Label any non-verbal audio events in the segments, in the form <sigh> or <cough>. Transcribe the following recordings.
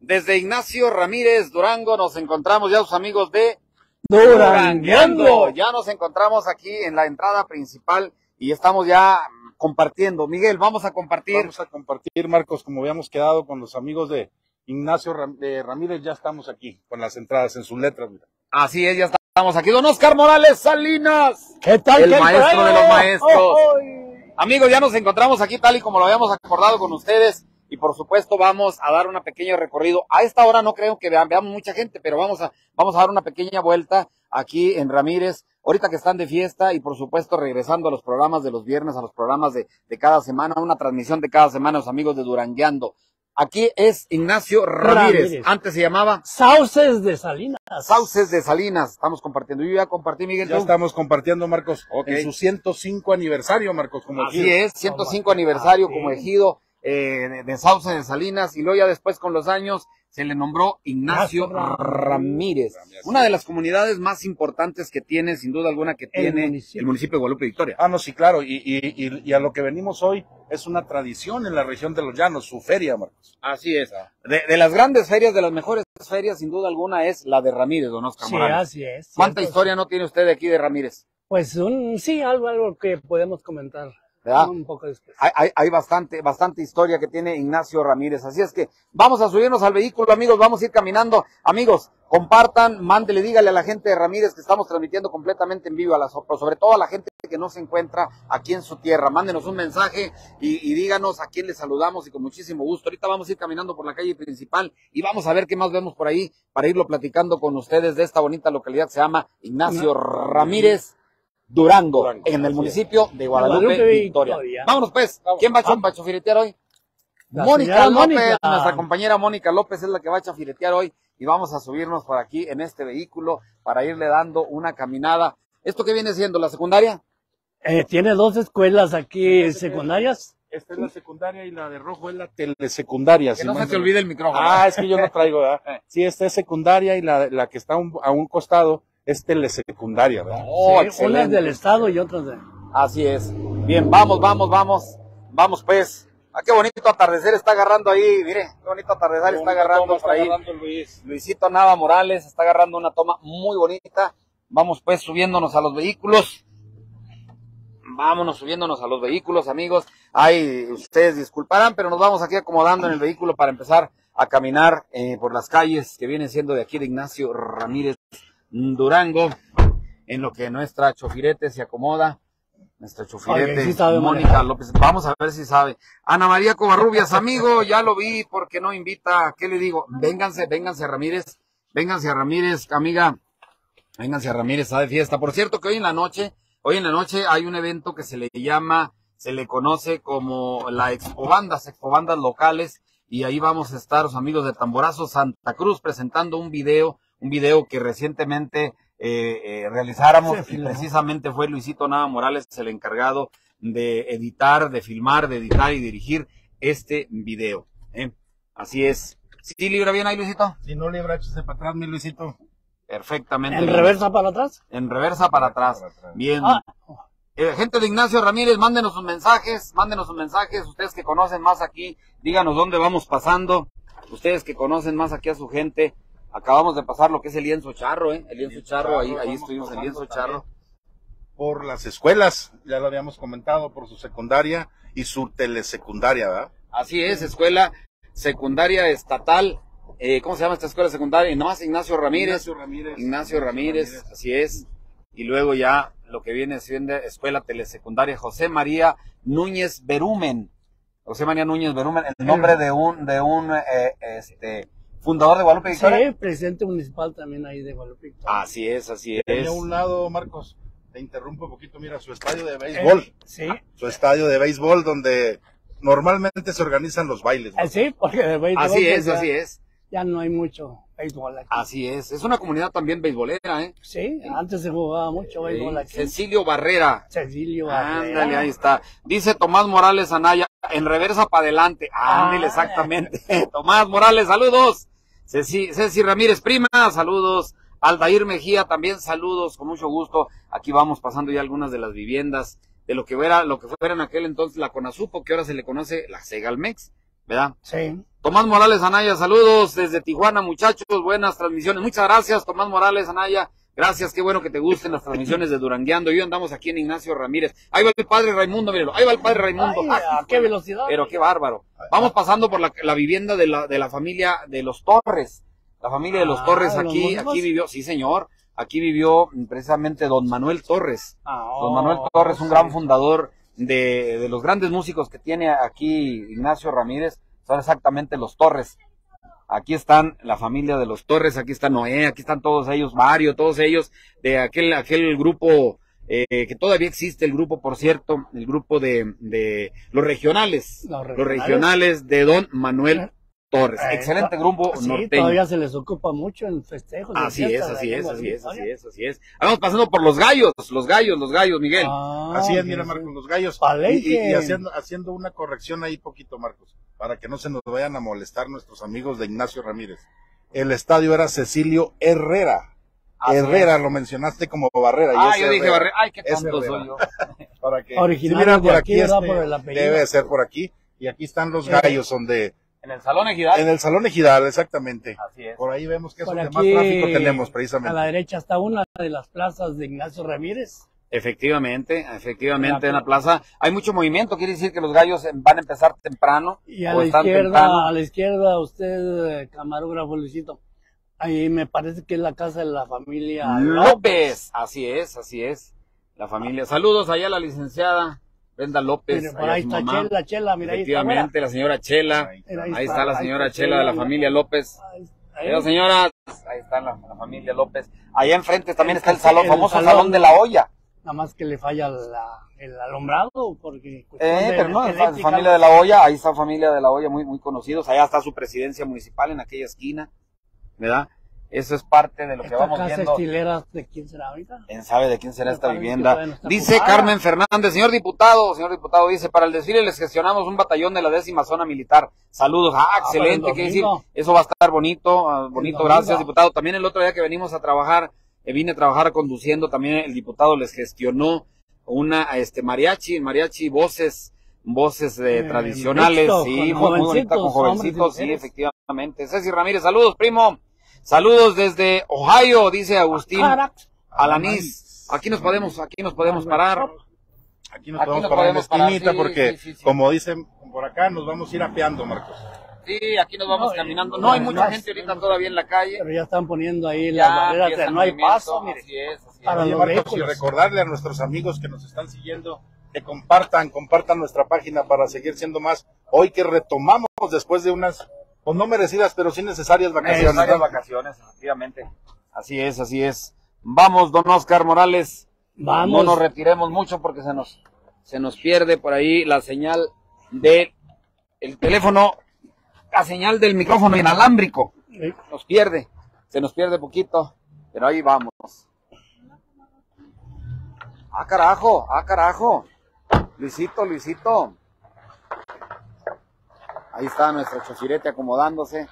Desde Ignacio Ramírez Durango nos encontramos ya sus amigos de Durangueando. Ya nos encontramos aquí en la entrada principal y estamos ya compartiendo. Miguel, vamos a compartir. Vamos a compartir, Marcos, como habíamos quedado con los amigos de Ignacio Ram- de Ramírez, ya estamos aquí con las entradas en sus letras. Mira. Así es, ya estamos aquí. Don Oscar Morales Salinas. ¿Qué tal? El ¿Qué maestro de los maestros. Oh, oh. Amigos, ya nos encontramos aquí tal y como lo habíamos acordado con ustedes. Y por supuesto vamos a dar una pequeño recorrido. A esta hora no creo que vean, veamos mucha gente, pero vamos a, vamos a dar una pequeña vuelta aquí en Ramírez. Ahorita que están de fiesta y por supuesto regresando a los programas de los viernes, a los programas de, de cada semana, una transmisión de cada semana, los amigos de Durangueando. Aquí es Ignacio Ramírez. Ramírez. Antes se llamaba Sauces de Salinas. Sauces de Salinas. Estamos compartiendo. Yo ya compartí, Miguel. Ya ¿tú? estamos compartiendo, Marcos, Ok. en su 105 aniversario, Marcos, como Así ejido. es, 105 aniversario Ah, como sí. ejido eh, de, de Sauce de Salinas y luego ya después con los años se le nombró Ignacio Ignacio Ramírez, una de las comunidades más importantes que tiene, sin duda alguna, que El tiene municipio. el municipio de Guadalupe Victoria. Ah, no, sí, claro, y, y, y, y a lo que venimos hoy es una tradición en la región de los llanos, su feria, Marcos. Así es. De, de las grandes ferias, de las mejores ferias, sin duda alguna, es la de Ramírez, don Oscar Sí, Morales. así es. ¿Cuánta cierto. historia no tiene usted de aquí de Ramírez? Pues un, sí, algo, algo que podemos comentar. ¿Verdad? Un poco después. Hay, hay, hay bastante, bastante historia que tiene Ignacio Ramírez. Así es que vamos a subirnos al vehículo, amigos. Vamos a ir caminando. Amigos, compartan, mándele, dígale a la gente de Ramírez que estamos transmitiendo completamente en vivo, a la, so- sobre todo a la gente que no se encuentra aquí en su tierra. Mándenos un mensaje y, y díganos a quién le saludamos y con muchísimo gusto. Ahorita vamos a ir caminando por la calle principal y vamos a ver qué más vemos por ahí para irlo platicando con ustedes de esta bonita localidad que se llama Ignacio Ramírez. Durango, Durango, en el es. municipio de Guadalupe, Guadalupe, Victoria. Victoria. Vámonos pues, ¿quién va a va a chafiretear hoy? La Mónica López, Mónica. nuestra compañera Mónica López es la que va a chafiretear hoy y vamos a subirnos por aquí en este vehículo para irle dando una caminada. ¿Esto qué viene siendo? ¿La secundaria? Eh, tiene dos escuelas aquí secundarias. Esta es la secundaria y la de rojo es la telesecundaria. Que si no se te olvide el micrófono. Ah, es que yo no traigo, ¿verdad? <laughs> Sí, esta es secundaria y la, la que está un, a un costado es telesecundaria, ¿verdad? Oh, Sí, una es excelente. del Estado y otra de... Así es. Bien, vamos, vamos, vamos. Vamos pues. Ah, qué bonito atardecer está agarrando ahí. Mire, qué bonito atardecer está agarrando por ahí. Luisito Nava Morales está agarrando una toma muy bonita. Vamos pues subiéndonos a los vehículos. Vámonos subiéndonos a los vehículos, amigos. Ay, ustedes disculparán, pero nos vamos aquí acomodando en el vehículo para empezar a caminar eh, por las calles que vienen siendo de aquí de Ignacio Ramírez Durango, en lo que nuestra chofirete se acomoda. Nuestra chofirete, sí Mónica manejar. López. Vamos a ver si sabe. Ana María Covarrubias, amigo, ya lo vi, ¿por qué no invita? ¿Qué le digo? Vénganse, vénganse a Ramírez, vénganse a Ramírez, amiga. Vénganse a Ramírez, está de fiesta. Por cierto que hoy en la noche, hoy en la noche hay un evento que se le llama, se le conoce como la Expo Bandas, Expo Bandas locales, y ahí vamos a estar los amigos de Tamborazo Santa Cruz presentando un video, un video que recientemente eh, eh, realizáramos y filmó. precisamente fue Luisito Nava Morales el encargado de editar, de filmar, de editar y dirigir este video. ¿eh? Así es. ¿Sí libra bien ahí, Luisito? Si no le échese para atrás, mi Luisito. Perfectamente. ¿En bien. reversa para atrás? En reversa para atrás. Para atrás. Bien. Ah, Eh, gente de Ignacio Ramírez, mándenos sus mensajes, mándenos sus mensajes. Ustedes que conocen más aquí, díganos dónde vamos pasando. Ustedes que conocen más aquí a su gente, acabamos de pasar lo que es el lienzo charro, ¿eh? El lienzo lienzo charro, ahí, charro, ahí estuvimos, el lienzo charro. Por las escuelas, ya lo habíamos comentado, por su secundaria y su telesecundaria, ¿verdad? Así es, escuela secundaria estatal. Eh, ¿Cómo se llama esta escuela secundaria? Nomás Ignacio Ramírez. Ignacio Ramírez. Ignacio Ramírez, así es. Y luego ya lo que viene siendo Escuela Telesecundaria José María Núñez Berumen. José María Núñez Berumen, el nombre de un, de un, eh, este, fundador de Guadalupe Victoria. sí, presidente municipal también ahí de Guadalupe. Así es, así es. Tenía a un lado, Marcos, te interrumpo un poquito, mira, su estadio de béisbol. Eh, sí, Su estadio de béisbol donde normalmente se organizan los bailes. ¿no? eh, sí, porque de béisbol, Así pues, es, ya, así es. ya no hay mucho béisbol aquí. Así es. Es una comunidad también beisbolera, ¿eh? Sí, antes se jugaba mucho béisbol aquí. Cecilio Barrera. Cecilio Ándale, Barrera. ahí está. Dice Tomás Morales Anaya, en reversa para adelante. Ándale, Ah. exactamente. <laughs> Tomás Morales, saludos. Ceci, Ceci Ramírez, prima, saludos. Aldair Mejía, también saludos, con mucho gusto. Aquí vamos pasando ya algunas de las viviendas de lo que fuera, lo que fuera en aquel entonces la Conasupo, que ahora se le conoce la Segalmex, ¿verdad? Sí. Tomás Morales Anaya, saludos desde Tijuana, muchachos, buenas transmisiones. Muchas gracias, Tomás Morales Anaya. Gracias, qué bueno que te gusten las transmisiones de Durangueando. Yo andamos aquí en Ignacio Ramírez. Ahí va el padre Raimundo, míralo. Ahí va el padre Raimundo. Ay, ¿A qué velocidad? Pero qué bárbaro. Vamos pasando por la, la vivienda de la, de la familia de los Torres. La familia de los Ah, Torres ¿los aquí, aquí vivió, sí señor, aquí vivió precisamente don Manuel Torres. Ah, Don Manuel oh, Torres, un gran fundador de, de los grandes músicos que tiene aquí Ignacio Ramírez, son exactamente los Torres. Aquí están la familia de los Torres, aquí está Noé, aquí están todos ellos, Mario, todos ellos de aquel, aquel grupo eh, que todavía existe, el grupo, por cierto, el grupo de, de los regionales, Los los regionales. de don Manuel Torres. Eh, Excelente grupo Sí, norteño. todavía se les ocupa mucho en festejos. en Así es, así es, así es, así es, así es. Vamos pasando por los gallos, los gallos, los gallos, Miguel. Ah, Así es, mira. Marcos, los gallos. Palenque. Y, y- y haciendo, haciendo una corrección ahí poquito, Marcos, para que no se nos vayan a molestar nuestros amigos de Ignacio Ramírez. El estadio era Cecilio Herrera. Así Herrera, lo mencionaste como Barrera. y Ah, yo dije Herrera. Barre- Ay, qué tonto soy yo. <laughs> Para que, Original miran de por aquí, este, Por el apellido. debe de ser por aquí. Y aquí están los gallos, donde, En el salón ejidal. en el Salón Ejidal, exactamente. Así es. Por ahí vemos que es donde más tráfico tenemos, A precisamente. la derecha está una de las plazas de Ignacio Ramírez. Efectivamente, efectivamente, en la plaza hay mucho movimiento, quiere decir que los gallos eh, van a empezar temprano. Y a o la están izquierda, temprano. a la izquierda, usted, eh, camarógrafo Luisito. Ahí me parece que es la casa de la familia López, así es, así es. La familia. Saludos allá a la licenciada Brenda López. Allá ahí está mamá. Chela, Chela, mira ahí está. Efectivamente, la señora Chela. Ahí mira. Ahí está la señora Chela de la mira. familia López. Ahí. Ahí, señora, ahí está la, la familia López. Allá enfrente también está el salón, el famoso salón. salón de la olla. Nada más que le falla la- el alumbrado, porque... Eh, de pero no, la familia de la olla, ahí está familia de la olla muy, muy conocidos. Allá está su presidencia municipal en aquella esquina, ¿verdad? Eso es parte de lo que vamos casa viendo. estilera, ¿de quién será ahorita? ¿Quién sabe de quién será esta vivienda? no Dice ocupada. Carmen Fernández, señor diputado, señor diputado, dice, para el desfile les gestionamos un batallón de la décima zona militar. Saludos. Ah, el excelente, quiere decir, eso va a estar bonito, ah, bonito, gracias, diputado. También el otro día que venimos a trabajar, vine a trabajar conduciendo, también el diputado les gestionó una, este, mariachi, mariachi, voces, voces eh, Eh, tradicionales, mixto, sí, muy, muy bonita, con jovencitos, sí, efectivamente. Ceci Ramírez, saludos, primo. Saludos desde Ohio, dice Agustín. Carax. Alanís. Aquí nos podemos, aquí nos podemos parar. Aquí nos Aquí podemos nos parar en la esquinita sí, porque, sí, sí, sí. como dicen por acá, nos vamos a ir apeando, Marcos. Sí, aquí nos vamos No, caminando. No hay mucha gente ahorita todavía en la calle. Pero ya están poniendo ahí Ya las barreras, el no hay paso, mire. Así es, así es. Para Oye, los Marcos, y recordarle a nuestros amigos que nos están siguiendo que compartan, compartan nuestra página para seguir siendo más. Hoy que retomamos después de unas, pues no merecidas, pero sí necesarias vacaciones. Necesarias ¿no? vacaciones, efectivamente. Así es, así es. Vamos, don Oscar Morales. Vamos. No nos retiremos mucho porque se nos, se nos pierde por ahí la señal de el teléfono, la señal del micrófono inalámbrico. Sí. Nos pierde, se nos pierde poquito, pero ahí vamos. Ah, carajo, ah, carajo. Luisito, Luisito. Ahí está nuestro chofirete acomodándose.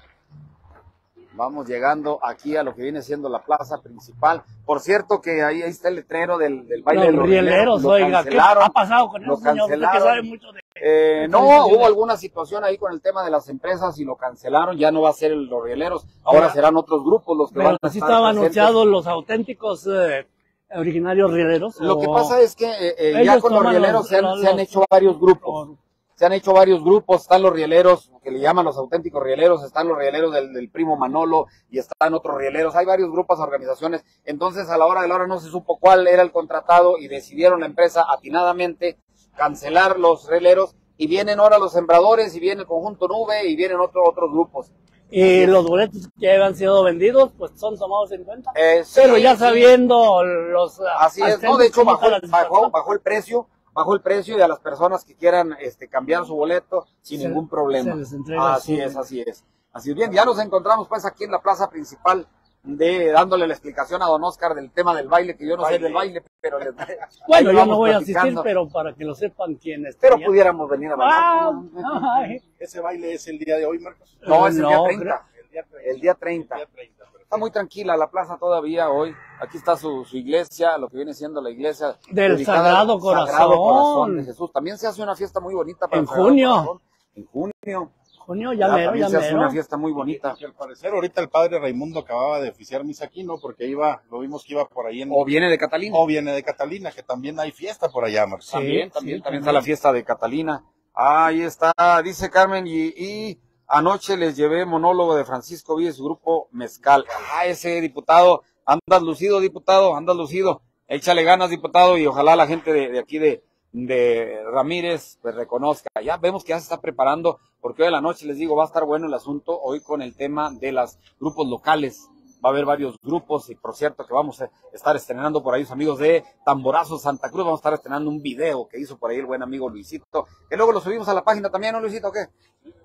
Vamos llegando aquí a lo que viene siendo la plaza principal. Por cierto que ahí, ahí está el letrero del, del baile de Los los rieleros, Lo oiga, ¿qué ha pasado con eso, señor? Usted que sabe mucho de... Eh, no, hubo alguna situación ahí con el tema de las empresas y lo cancelaron. Ya no va a ser el- los rieleros. Ahora Ahora- serán otros grupos los que van Pero a sí estar estaban anunciados los auténticos eh, originarios rieleros. Lo que pasa es que eh, eh, ya con los rieleros los- se, han, los- se han hecho varios grupos. Se han hecho varios grupos, están los rieleros, que le llaman los auténticos rieleros, están los rieleros del, del primo Manolo y están otros rieleros. Hay varios grupos, organizaciones. Entonces, a la hora de la hora no se supo cuál era el contratado y decidieron la empresa atinadamente cancelar los rieleros y vienen ahora los sembradores y viene el conjunto nube y vienen otro, otros grupos. Y los boletos que habían sido vendidos, pues son tomados en cuenta. Eh, sí, Pero ya sí. sabiendo los... Así es, no, de hecho bajó, bajó, bajó el precio, bajó el precio y a las personas que quieran este, cambiar su boleto sin Se- ningún problema. se les entrega Así su- es, así es. Así es bien, ya nos encontramos pues aquí en la plaza principal de dándole la explicación a don Oscar del tema del baile, que yo no sé Baile. del baile, pero les- <laughs> Bueno, yo vamos no voy a asistir, platicando. pero para que lo sepan quienes. Pero tenían- pudiéramos venir a bailar. <laughs> Ese baile es el día de hoy, Marcos. No, es el día No, 30. El día 30. El día 30. El día 30, perfecto. Está muy tranquila la plaza todavía hoy. Aquí está su, su iglesia, lo que viene siendo la iglesia Del Sagrado al Sagrado Corazón. de Jesús. También se hace una fiesta muy bonita para En el junio. Corazón. En junio. junio, ya Ah, mero, también ya se hace una fiesta muy bonita. Y al parecer ahorita el padre Raimundo acababa de oficiar misa aquí, ¿no? Porque iba, lo vimos que iba por ahí en... O viene de Catalina. O viene de Catalina, que también hay fiesta por allá, Marcos. También, Sí, también, sí, también está también. la fiesta de Catalina. Ahí está, dice Carmen, y, y anoche les llevé monólogo de Francisco Villa su grupo Mezcal. Ah, ese diputado, andas lucido, diputado, andas lucido. Échale ganas, diputado, y ojalá la gente de, de aquí de, de Ramírez pues reconozca. Ya vemos que ya se está preparando, porque hoy en la noche les digo, va a estar bueno el asunto, hoy con el tema de los grupos locales. Va a haber varios grupos y por cierto que vamos a estar estrenando por ahí los amigos de Tamborazo Santa Cruz. Vamos a estar estrenando un video que hizo por ahí el buen amigo Luisito, que luego lo subimos a la página también, ¿no, Luisito? o ¿Qué?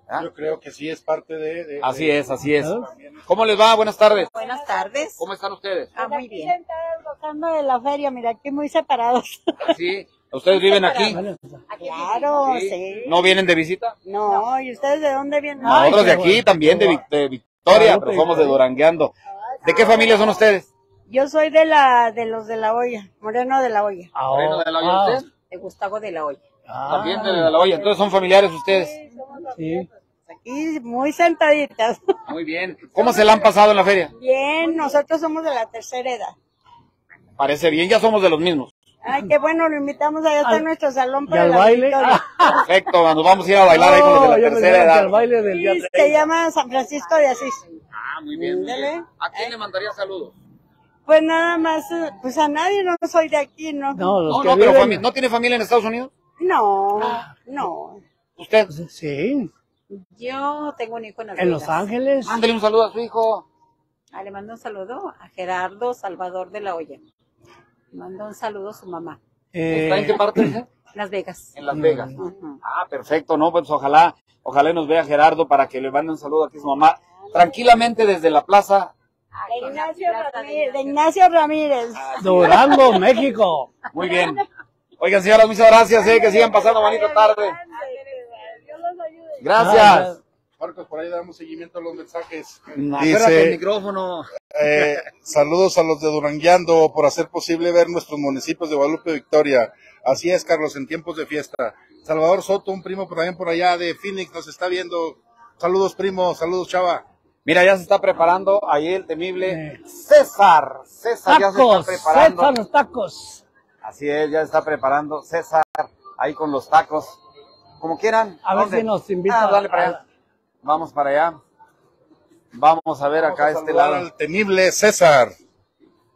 ¿Ah? Yo creo que sí es parte de... de- Así de- es, así es. ¿Cómo les va? Buenas tardes. Buenas tardes. ¿Cómo están ustedes? Ah, muy aquí bien. gozando de la feria, mira, aquí muy separados. Sí. ¿Ustedes viven aquí? Claro, Sí. sí. ¿No vienen de visita? No, ¿y ustedes de dónde vienen? Nosotros de aquí también, de, Vic- de Victoria, pero somos de Durangueando. ¿De qué familia son ustedes? Yo soy de la de los de la olla, Moreno de la olla. Moreno de la Hoya, ah, ¿usted? De Gustavo de la Olla. ah, También de la olla. Entonces son familiares ustedes. sí. Aquí muy sentaditas. <laughs> Muy bien. ¿Cómo se la han pasado en la feria? Bien, nosotros somos de la tercera edad. Parece bien, ya somos de los mismos. Ay, qué bueno, lo invitamos allá está Al- nuestro salón ¿Y para al la baile? victoria. Ah, <laughs> Perfecto, nos vamos a ir a bailar ahí con los de no, la tercera edad. al baile del día Sí, se 30. llama San Francisco de Asís. Ah, muy bien. muy Ándale. bien. ¿A quién le mandaría saludos? Pues nada más, eh, pues a nadie, no soy de aquí, ¿no. No, No, no, pero viven- ¿no tiene familia en Estados Unidos? No, no. ¿Usted? Sí, Yo tengo un hijo en Las en Los. Ángeles. Mándele un saludo a su hijo. Ah, le mando un saludo a Gerardo Salvador de la Olla. Le mando un saludo a su mamá. ¿Está en qué Eh, parte? dice? <clears throat> Las Vegas. En Las Vegas. Ujú. Ah, perfecto, no, pues ojalá, ojalá nos vea Gerardo para que le mande un saludo aquí a su mamá. Tranquilamente desde la plaza. De Ignacio Ramírez. De Ignacio Ramírez. Durango, <laughs> México. Muy bien. Oigan, señoras, muchas gracias, eh, que sigan pasando bonita tarde. Dios los ayude. Gracias. Marcos, por ahí damos seguimiento a los mensajes. Acércate el micrófono. Eh, saludos a los de Durangueando por hacer posible ver nuestros municipios de Guadalupe y Victoria. Así es, Carlos, en tiempos de fiesta. Salvador Soto, un primo por también por allá de Phoenix, nos está viendo. Saludos, primo. Saludos, chava. Mira, ya se está preparando ahí el temible. César. César ya se está preparando. César, los tacos. Así es, ya se está preparando César ahí con los tacos. Como quieran. A ver si nos invita Ah, dale para a- allá. Vamos para allá. Vamos a ver acá a Vamos a este lado. al temible César.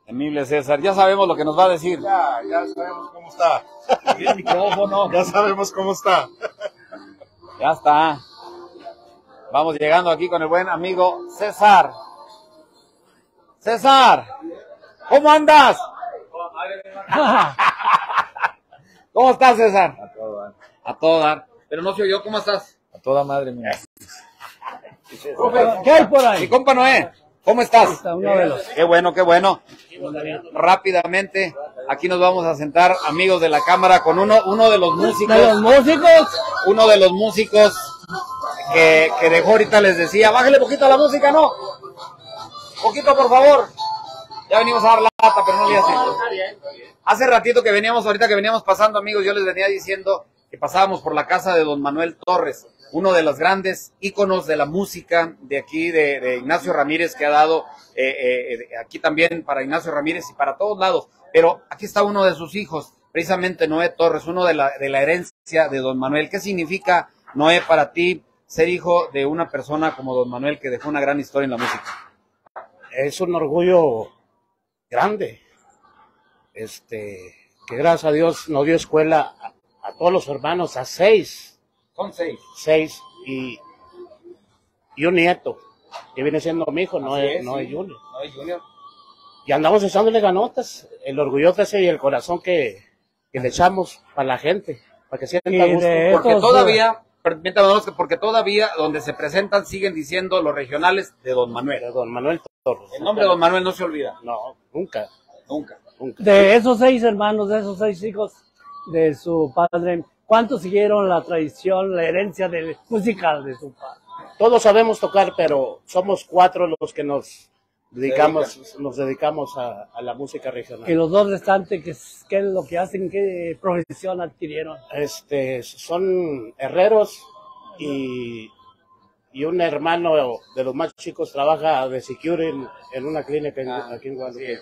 Temible César. Ya sabemos lo que nos va a decir. Ya, ya sabemos cómo está. El micrófono. <laughs> Ya sabemos cómo está. Ya está. Vamos llegando aquí con el buen amigo César. César, ¿cómo andas? <laughs> ¿Cómo estás, César? A todo dar. A todo dar. Pero no soy yo, ¿cómo estás? A toda madre mía. ¿Qué hay por Mi ahí? compa Noé, ¿cómo estás? Qué bueno, qué bueno. Rápidamente, aquí nos vamos a sentar, amigos de la cámara, con uno, uno de los De los músicos, músicos. uno de los músicos que, que dejó ahorita les decía, bájale poquito a la música, ¿no? Poquito, por favor. Ya venimos a dar lata, pero no le hace. Hace ratito que veníamos, ahorita que veníamos pasando, amigos, yo les venía diciendo que pasábamos por la casa de don Manuel Torres, uno de los grandes íconos de la música de aquí, de, Ignacio Ramírez, que ha dado eh, eh, eh, aquí también para Ignacio Ramírez y para todos lados. Pero aquí está uno de sus hijos, precisamente Noé Torres, uno de la, de la herencia de don Manuel. ¿Qué significa, Noé, para ti ser hijo de una persona como don Manuel que dejó una gran historia en la música? es un orgullo grande. Este, que gracias a Dios nos dio escuela a, a todos los hermanos, a seis, Son seis. seis y, y un nieto, que viene siendo mi hijo, no es, es, no sí. es Junior. Noé Junior. Y andamos echándole ganotas, el orgullo ese y el corazón que, que le echamos para la gente, para que sienta gusto. Porque Estos, todavía, que porque todavía donde se presentan siguen diciendo los regionales de Don Manuel. De don Manuel Torres. El nombre de Don Manuel no se olvida, No, nunca, nunca. nunca. De esos seis hermanos, de esos seis hijos de su padre, ¿cuántos siguieron la tradición, la herencia del musical de su padre? Todos sabemos tocar, pero somos cuatro los que nos dedicamos, nos dedicamos a, a la música regional. Y los dos restantes, ¿qué es, qué es lo que hacen? ¿Qué profesión adquirieron? Este, son herreros y, y un hermano de los más chicos trabaja de security en, en una clínica en- Ah, aquí en Guadalupe.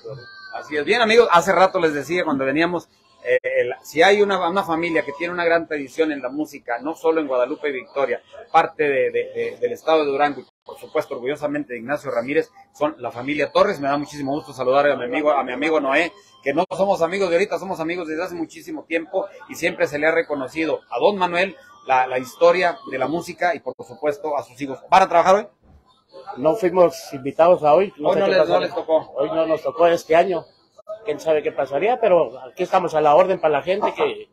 Así es. Bien, amigos, hace rato les decía cuando veníamos, eh, el- si hay una, una familia que tiene una gran tradición en la música, no solo en Guadalupe y Victoria, parte de- de- de- del estado de Durango y por supuesto orgullosamente de Ignacio Ramírez, son la familia Torres. Me da muchísimo gusto saludar a mi amigo, a mi amigo Noé, que no somos amigos de ahorita, somos amigos desde hace muchísimo tiempo y siempre se le ha reconocido a don Manuel la, la historia de la música y por supuesto a sus hijos. ¿Van a trabajar hoy? No fuimos invitados a hoy. Hoy no les tocó. Hoy no nos tocó este año. Quién sabe qué pasaría, pero aquí estamos a la orden para la gente que,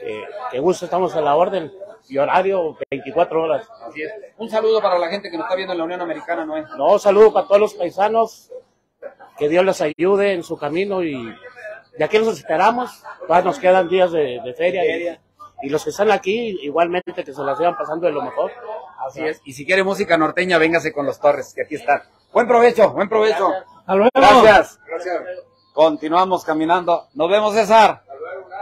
que, que gusta, estamos a la orden. Y horario 24 horas. Así es. Un saludo para la gente que nos está viendo en la Unión Americana, Noé. No, saludo para todos los paisanos. Que Dios les ayude en su camino y de aquí los esperamos. Todavía nos quedan días de, de feria. Y, y los que están aquí, igualmente que se las sigan pasando de lo mejor. Así es. Y si quiere música norteña, véngase con los Torres, que aquí están. Buen provecho, buen provecho. Hasta luego. Gracias. Continuamos caminando. Nos vemos, César.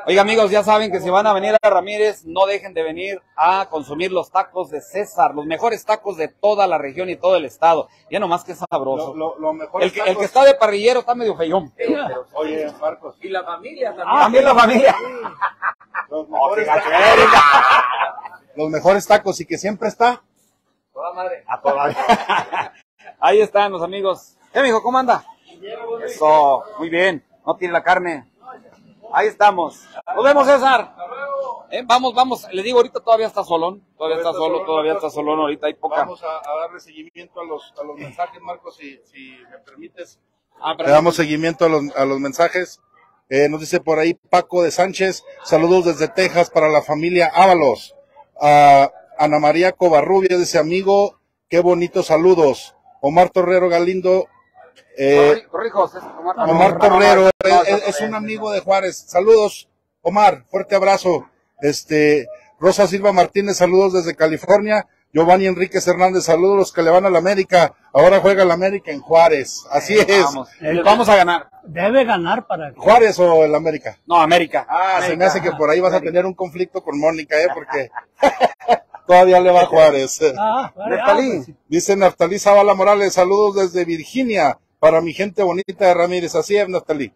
Oiga, amigos, ya saben que si van a venir a Ramírez, no dejen de venir a consumir los tacos de César, los mejores tacos de toda la región y todo el estado. Ya nomás que sabroso. Lo, lo, lo mejor el, que, el que está de parrillero está medio feyón. Oye, Marcos, Y la familia también. también la familia. los mejores, tacos, los mejores tacos y que siempre está. Toda madre. A toda madre. <laughs> Ahí están los amigos. ¿Qué, mijo? ¿Cómo anda? Eso, muy bien. No tiene la carne. Ahí estamos. Nos vemos, César. Eh, vamos, vamos. Le digo, ahorita todavía está solón. Todavía está solo, todavía está solón. Ahorita hay poca. Vamos a, a darle seguimiento a los, a los mensajes, Marcos, si, si me permites. Ah, Le damos seguimiento a los, a los mensajes. Eh, nos dice por ahí Paco de Sánchez, saludos desde Texas para la familia Ábalos. A Ana María Covarrubia dice, amigo, qué bonitos saludos. Omar Torrero Galindo, eh, Omar, Omar Torrero, No, es, un amigo de Juárez. Saludos, Omar, fuerte abrazo. Este, Rosa Silva Martínez, saludos desde California. Giovanni Enríquez Hernández, saludos los que le van a la América. Ahora juega la América en Juárez. Así es. Vamos. A ganar. Debe ganar para que. ¿Juárez o el América? No, América. Ah, se me hace que por ahí vas a tener un conflicto con Mónica, ¿eh? Porque <laughs> todavía le va a Juárez. Ah, vale, ah, Neftalí. pues sí. Dice Naftalí Zavala Morales, saludos desde Virginia para mi gente bonita de Ramírez. Así es, Naftalí.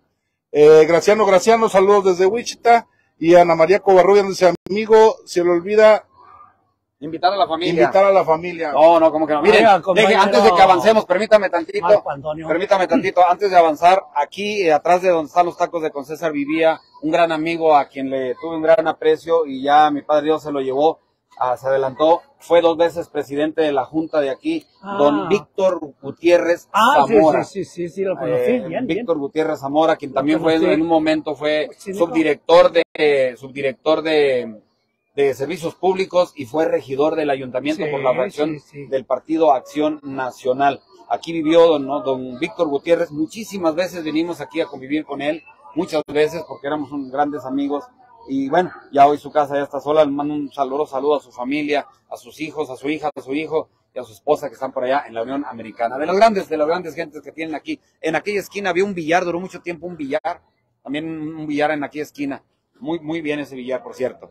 Eh, Graciano Graciano, saludos desde Wichita. Y Ana María Covarrubia nos dice, amigo, se le olvida Invitar a la familia. invitar a la familia. No, no, como que no. Miren, Oiga, deje- compañero. antes de que avancemos, permítame tantito. Permítame tantito, antes de avanzar, aquí eh, atrás de donde están los tacos de Con César vivía un gran amigo a quien le tuve un gran aprecio y ya mi padre Dios se lo llevó, ah, se adelantó. Fue dos veces presidente de la junta de aquí, Ah. don Víctor Gutiérrez Ah, Zamora. sí, sí, sí, sí, lo conocí. Eh, bien, bien. Víctor Gutiérrez Zamora, quien también fue en, un momento fue subdirector de subdirector de, de servicios públicos y fue regidor del ayuntamiento Sí, por la fracción sí. del Partido Acción Nacional. Aquí vivió don, ¿no? don Víctor Gutiérrez, muchísimas veces venimos aquí a convivir con él, muchas veces porque éramos un- grandes amigos y bueno, ya hoy su casa ya está sola, le mando un saludo, saludo a su familia, a sus hijos, a su hija, a su hijo y a su esposa que están por allá en la Unión Americana. De las grandes, de las grandes gentes que tienen aquí. En aquella esquina había un billar, duró mucho tiempo un billar, también un billar en aquella esquina. Muy, muy bien ese billar, por cierto.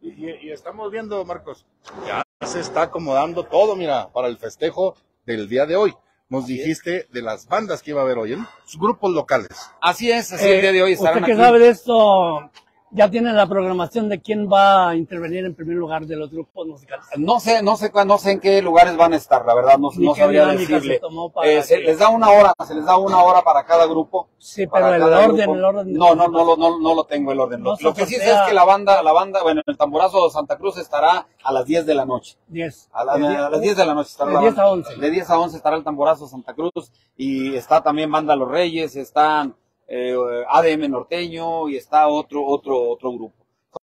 Y, estamos viendo, Marcos, ya se está acomodando todo, mira, para el festejo del día de hoy. Nos dijiste de las bandas que iba a haber hoy, ¿eh? Grupos locales. Así es, así el día de hoy Eh, ¿Usted estarán qué aquí. sabe de esto? ¿Ya tiene la programación de quién va a intervenir en primer lugar de los grupos musicales? No sé, no sé, no sé en qué lugares van a estar, la verdad, no, no sabría decirle. se tomó para Eh, se que- les da una hora, se les da una hora para cada grupo. Sí, pero el orden, grupo. el orden. de No, no, no, lo- no, no lo tengo el orden. No Lo, se que sí sé es que la banda, la banda, bueno, el tamborazo de Santa Cruz estará a las 10 de la noche. 10. A, la- a las 10 de la noche estará De la 10 banda. a 11. De 10 a 11 estará el tamborazo Santa Cruz y está también Banda Los Reyes, están eh, ADM Norteño y está otro, otro, otro grupo.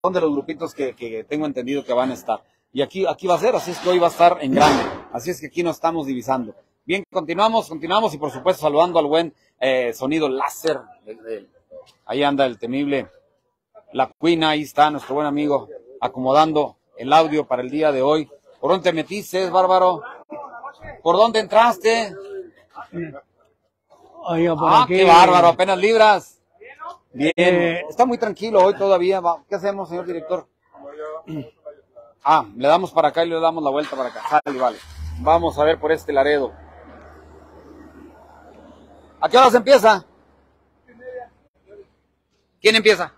Son de los grupitos que, tengo entendido que van a estar. Y aquí, aquí va a ser, así es que hoy va a estar en grande. Así es que aquí nos estamos divisando. Bien, continuamos, continuamos y por supuesto saludando al buen eh, sonido láser. Ahí anda el temible La Cuina, ahí está nuestro buen amigo acomodando el audio para el día de hoy. ¿Por dónde te metiste, bárbaro? ¿Por dónde entraste? Oiga, por Ah, aquí. qué bárbaro, apenas libras. Bien, Eh, está muy tranquilo hoy todavía. ¿Qué hacemos, señor director? <clears throat> Ah, le damos para acá y le damos la vuelta para acá. Sale, vale. Vamos a ver por este Laredo. ¿A qué horas empieza? ¿Quién empieza?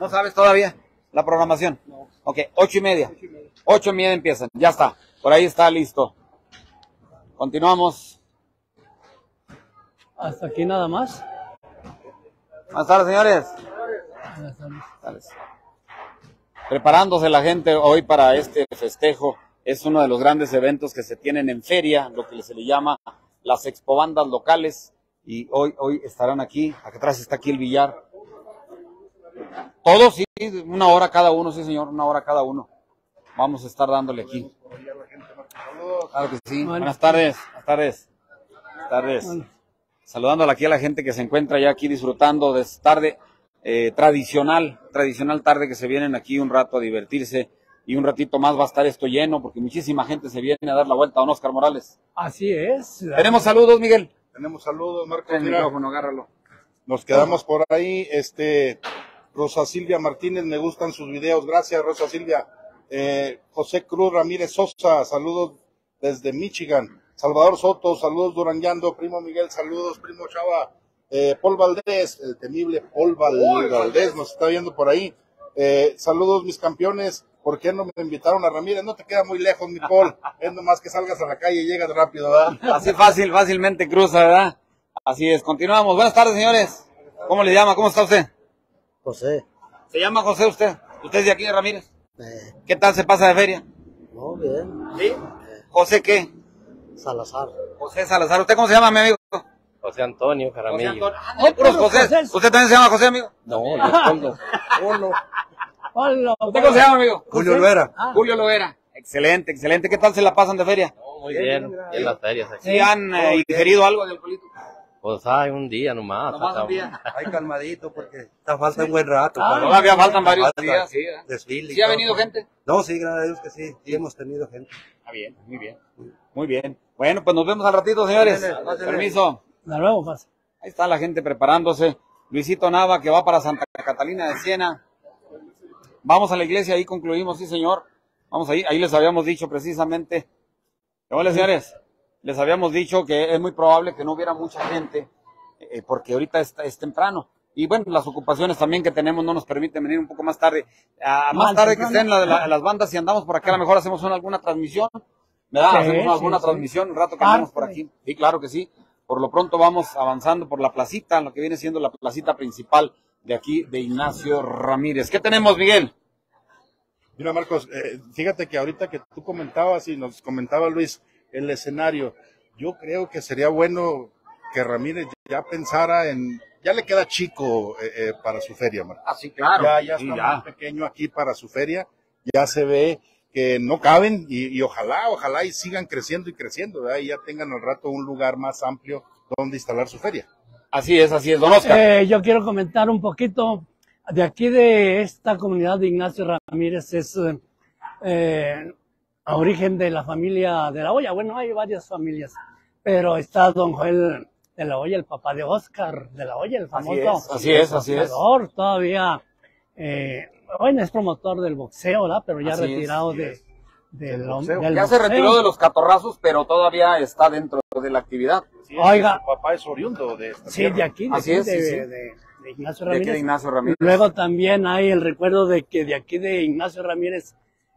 ¿No sabes todavía la programación? No. Ok, ocho y media. Ocho y media empiezan. Ya está. Por ahí está listo. Continuamos. Hasta aquí nada más. Buenas tardes, señores. Buenas tardes. Preparándose la gente hoy para este festejo. Es uno de los grandes eventos que se tienen en feria, lo que se le llama las expobandas locales. Y hoy, hoy estarán aquí. Acá atrás está aquí el billar. Todos, sí, una hora cada uno, sí, señor, una hora cada uno. Vamos a estar dándole aquí. Claro que sí. Buenas tardes, buenas tardes. Buenas tardes. Saludando aquí a la gente que se encuentra ya aquí disfrutando de esta tarde eh, tradicional, tradicional tarde que se vienen aquí un rato a divertirse y un ratito más va a estar esto lleno porque muchísima gente se viene a dar la vuelta a don Oscar Morales. Así es. Tenemos saludos, Miguel. Tenemos saludos, Marco. El micrófono, agárralo. Nos quedamos por ahí. Este, Rosa Silvia Martínez, me gustan sus videos. Gracias, Rosa Silvia. Eh, José Cruz Ramírez Sosa, saludos desde Michigan. Salvador Soto, saludos Durangueando. Primo Miguel, saludos. Primo Chava. Eh, Paul Valdés, el temible Paul Valdés, nos está viendo por ahí. Eh, saludos, mis campeones. ¿Por qué no me invitaron a Ramírez? No te queda muy lejos, mi Paul. <laughs> Es nomás que salgas a la calle y llegas rápido, ¿verdad? Así fácil, fácilmente cruza, ¿verdad? Así es. Continuamos. Buenas tardes, señores. ¿Cómo le llama? ¿Cómo está usted? José. ¿Se llama José usted? ¿Usted es de aquí de Ramírez? Eh, ¿Qué tal se pasa de feria? no, bien. ¿Sí? ¿José qué? Salazar. José Salazar. ¿Usted cómo se llama, mi amigo? José Antonio Jaramillo. Oh, puros José. ¿Usted también se llama José, amigo? No, Leopoldo. Uno. Hola. ¿Usted cómo se llama, amigo? Julio Olvera. Julio Loera. Excelente, excelente. ¿Qué tal se la pasan de feria? No, muy bien. En las ferias aquí. ¿Sí han eh, ingerido algo del polito? Pues hay un día nomás. Nomás un día. Ay, calmadito, porque está falta un buen rato. Ah, Todavía faltan varios falta días, sí. ¿eh? desfile y ¿Sí ha todo. venido gente? No, sí, gracias a Dios que sí. Sí hemos tenido gente. Está bien, muy bien. Muy bien. Bueno, pues nos vemos al ratito, señores. Pásale, pásale. Permiso. Hasta luego, pasa. Ahí está la gente preparándose. Luisito Nava que va para Santa Catalina de Siena. Vamos a la iglesia, ahí concluimos, sí señor. Vamos ahí, ahí les habíamos dicho precisamente. Hola señores, les habíamos dicho que es muy probable que no hubiera mucha gente, eh, porque ahorita es, es temprano. Y bueno, las ocupaciones también que tenemos no nos permiten venir un poco más tarde. Ah, más tarde que estén la- la- las bandas, si andamos por acá, a lo mejor hacemos una, alguna transmisión. Hacemos sí, alguna sí. transmisión, un rato que andamos por aquí. Sí, claro que sí. Por lo pronto vamos avanzando por la placita, lo que viene siendo la placita principal de aquí de Ignacio Ramírez. ¿Qué tenemos, Miguel? Mira, Marcos, eh, fíjate que ahorita que tú comentabas y nos comentaba Luis el escenario, yo creo que sería bueno que Ramírez ya pensara en, ya le queda chico eh, eh, para su feria, Marcos. Ah, sí, claro. Ya, ya Sí, está ya. muy pequeño aquí para su feria, ya se ve que no caben y, y ojalá, ojalá y sigan creciendo y creciendo, ¿verdad? Y ya tengan al rato un lugar más amplio donde instalar su feria. Así es, así es, don Oscar. Eh, yo quiero comentar un poquito de aquí de esta comunidad de Ignacio Ramírez es eh, eh, a origen de la familia de la Hoya. Bueno, hay varias familias, pero está don Joel de la Hoya, el papá de Oscar de la Hoya, el famoso es, así es, así es. todavía, eh, bueno, es promotor del boxeo, ¿verdad? Pero ya Así retirado de, es. del, Del boxeo. del Ya se retiró de los catorrazos, pero todavía está dentro de la actividad. Oiga. Su papá es oriundo de esta Sí, tierra. de aquí, de, Así aquí, es, de, sí, sí. de- de Ignacio De aquí Ramírez. de Ignacio Ramírez. Luego también hay el recuerdo de que de aquí de Ignacio Ramírez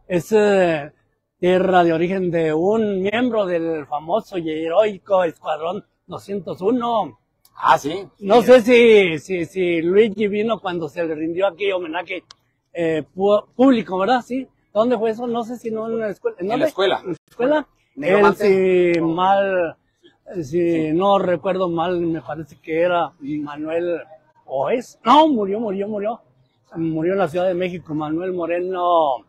es eh, tierra de origen de un miembro del famoso y heroico Escuadrón 201. Ah, sí. No sé si, si, si Luigi vino cuando se le rindió aquí homenaje eh, público, ¿verdad? Sí. ¿Dónde fue eso? No sé si no en la escuela. En la dónde? escuela. ¿En la escuela? Él, si mal, si no recuerdo mal, me parece que era Manuel Oes. No, murió, murió, murió. Murió en la Ciudad de México, Manuel Moreno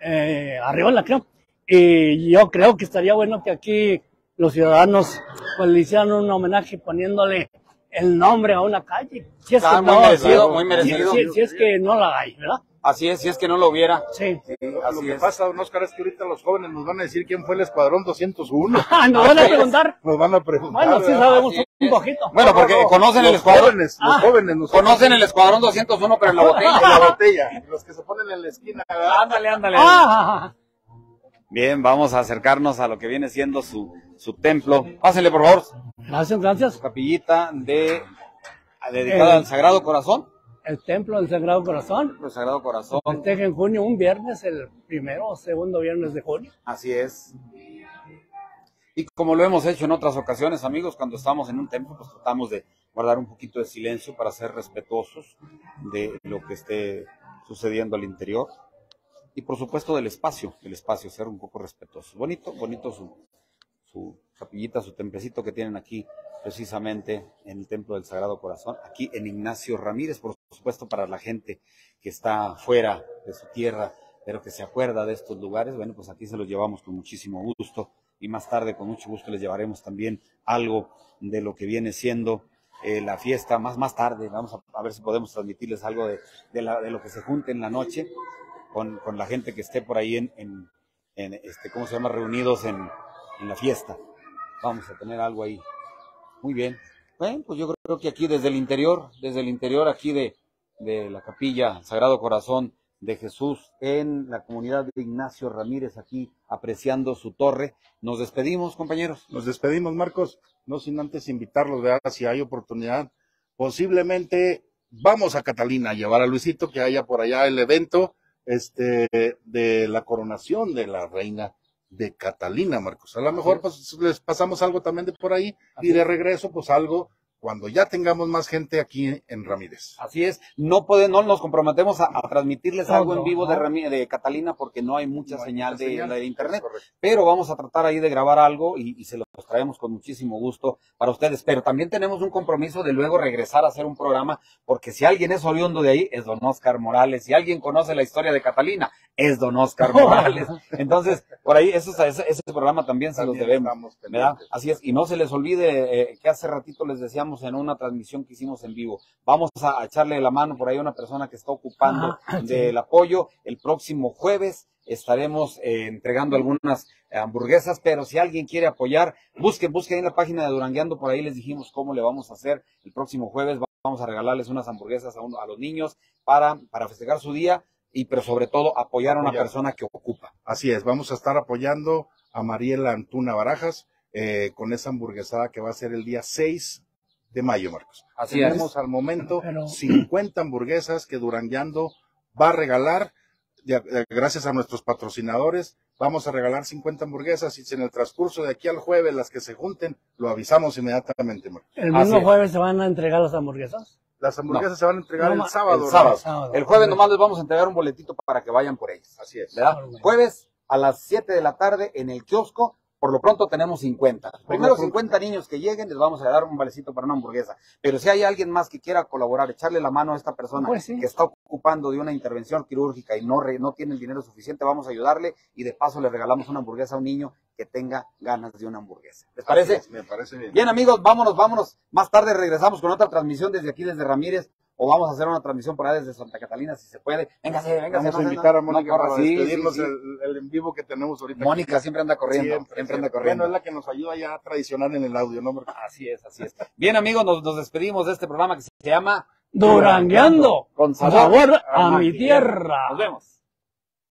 eh, Arriola, creo. Y yo creo que estaría bueno que aquí los ciudadanos pues, le hicieran un homenaje poniéndole el nombre a una calle. Si es que muy no, merecido, si- muy merecido. si- si es que no la hay, ¿verdad? Así es, si es que no lo hubiera. Sí. Sí, Lo que es. pasa, don Oscar, es que ahorita los jóvenes nos van a decir quién fue el Escuadrón 201. <laughs> Ah, ¿Nos van a preguntar? Nos van a preguntar. Bueno, sí sabemos Así un es. poquito. Bueno, porque No, no, conocen el los escuadrón. Jóvenes, los Ah. jóvenes. nosotros- Conocen el escuadrón 201, pero <laughs> en la botella. en la botella. Los que se ponen en la esquina, ¿verdad? ándale, ándale. Ah, Bien, vamos a acercarnos a lo que viene siendo su, su templo. Pásenle, por favor, gracias, gracias. su capillita de, dedicada al Sagrado Corazón. El templo del Sagrado Corazón. El Sagrado Corazón. Festeja en junio, un viernes, el primero o segundo viernes de junio. Así es. Y como lo hemos hecho en otras ocasiones, amigos, cuando estamos en un templo, pues tratamos de guardar un poquito de silencio para ser respetuosos de lo que esté sucediendo al interior. Y por supuesto del espacio, del espacio, ser un poco respetuosos. Bonito, bonito su, su capillita, su templecito que tienen aquí, precisamente en el Templo del Sagrado Corazón, aquí en Ignacio Ramírez, por supuesto para la gente que está fuera de su tierra, pero que se acuerda de estos lugares, bueno, pues aquí se los llevamos con muchísimo gusto y más tarde con mucho gusto les llevaremos también algo de lo que viene siendo eh, la fiesta, más, más tarde, vamos a, ver si podemos transmitirles algo de, de, la- de lo que se junte en la noche con, con la gente que esté por ahí en, en, en, este, ¿cómo se llama? Reunidos en, en la fiesta. Vamos a tener algo ahí. Muy bien. Bueno, pues yo creo que aquí desde el interior, desde el interior aquí de, de la capilla Sagrado Corazón de Jesús en la comunidad de Ignacio Ramírez, aquí apreciando su torre, nos despedimos, compañeros. Nos despedimos, Marcos, no sin antes invitarlos, ¿verdad? Si hay oportunidad, posiblemente vamos a Catalina a llevar a Luisito, que haya por allá el evento este, de la coronación de la reina de Catalina, Marcos. A lo mejor pues, les pasamos algo también de por ahí y de regreso, pues algo cuando ya tengamos más gente aquí en Ramírez. Así es, no puede, no nos comprometemos a, a transmitirles No, algo en no, vivo de, de Catalina porque no hay mucha No hay señal, mucha de, señal. de internet. Pero vamos a tratar ahí de grabar algo y, y se los traemos con muchísimo gusto para ustedes. Pero también tenemos un compromiso de luego regresar a hacer un programa, porque si alguien es oriundo de ahí, es don Oscar Morales. Si alguien conoce la historia de Catalina, es don Oscar <laughs> Morales. Entonces, por ahí, eso, ese, ese programa también se los También debemos. estamos ¿verdad? Así es, y no se les olvide eh, que hace ratito les decíamos en una transmisión que hicimos en vivo, vamos a, a echarle la mano por ahí a una persona que está ocupando Ajá, sí. del apoyo. El próximo jueves estaremos eh, entregando algunas eh, hamburguesas, pero si alguien quiere apoyar, busquen, busquen en la página de Durangueando, por ahí les dijimos cómo le vamos a hacer el próximo jueves, vamos a regalarles unas hamburguesas a, uno- a los niños para, para festejar su día y pero sobre todo apoyar a una Apoyar. persona que ocupa. Así es, vamos a estar apoyando a Mariela Antuna Barajas eh, con esa hamburguesada que va a ser el día 6 de mayo, Marcos. Así Tenemos al momento Pero- 50 hamburguesas que Durangueando va a regalar. de- de- gracias a nuestros patrocinadores, vamos a regalar 50 hamburguesas y si en el transcurso de aquí al jueves las que se junten, lo avisamos inmediatamente, Marcos. El Así mismo es. jueves se van a entregar las hamburguesas. Las hamburguesas se van a entregar No, el sábado. el sábado. Marcos. Sábado. El jueves nomás les vamos a entregar un boletito para que vayan por ellos. Así es. ¿verdad? Jueves a las 7 de la tarde en el kiosco. Por lo pronto tenemos 50. Los primeros pronto. 50 niños que lleguen les vamos a dar un valecito para una hamburguesa. Pero si hay alguien más que quiera colaborar, echarle la mano a esta persona Pues sí. que está ocupando de una intervención quirúrgica y no, re- no tiene el dinero suficiente, vamos a ayudarle y de paso le regalamos una hamburguesa a un niño que tenga ganas de una hamburguesa. ¿Les parece? Es, Me parece bien. Bien amigos, vámonos, vámonos. Más tarde regresamos con otra transmisión desde aquí, desde Ramírez. O vamos a hacer una transmisión por ahí desde Santa Catalina, si se puede. Véngase, véngase. Vamos no a invitar a Mónica para sí, despedirnos sí, sí. El, el en vivo que tenemos ahorita. Mónica siempre anda corriendo, siempre, anda corriendo. Bueno, es la que nos ayuda ya a tradicionar en el audio, ¿no? Así es, así es. Bien amigos, nos, nos despedimos de este programa que se llama Durangueando. Con Con sabor sabor a a mi mi tierra. Nos vemos.